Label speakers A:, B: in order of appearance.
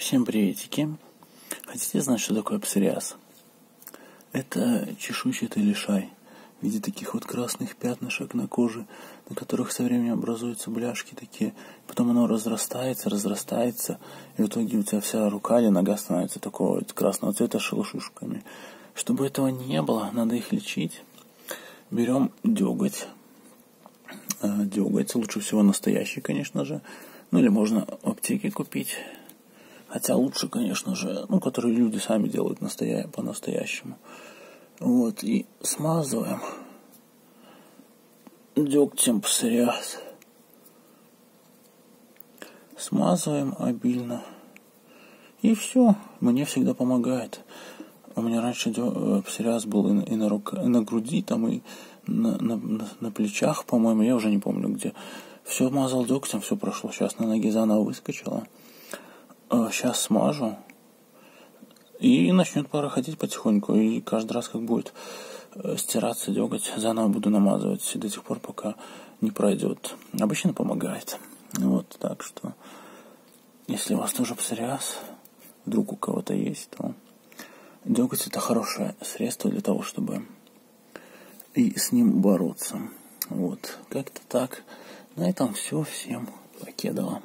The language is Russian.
A: Всем приветики. Хотите знать, что такое псориаз? Это чешуйчатый лишай в виде таких вот красных пятнышек на коже, на которых со временем образуются бляшки такие. Потом оно разрастается, разрастается, и в итоге у тебя вся рука или нога становится такого вот красного цвета с шелушишками. Чтобы этого не было, надо их лечить. Берем деготь. Э, деготь, лучше всего настоящий, конечно же. Ну или можно в аптеке купить Хотя лучше, конечно же, ну, которые люди сами делают настоя... по-настоящему. Вот, и смазываем дегтем псориаз. Смазываем обильно. И все, мне всегда помогает. У меня раньше э, псориаз был и на, рука, и на груди, там и на, на, на, плечах, по-моему, я уже не помню где. Все мазал дегтем, все прошло. Сейчас на ноги заново выскочила сейчас э, смажу, и начнет проходить потихоньку. И каждый раз, как будет э, стираться деготь, заново буду намазывать до тех пор, пока не пройдет. Обычно помогает. Вот, так что, если у вас тоже псориаз, вдруг у кого-то есть, то деготь это хорошее средство для того, чтобы и с ним бороться. Вот, как-то так. На этом все. Всем покедова.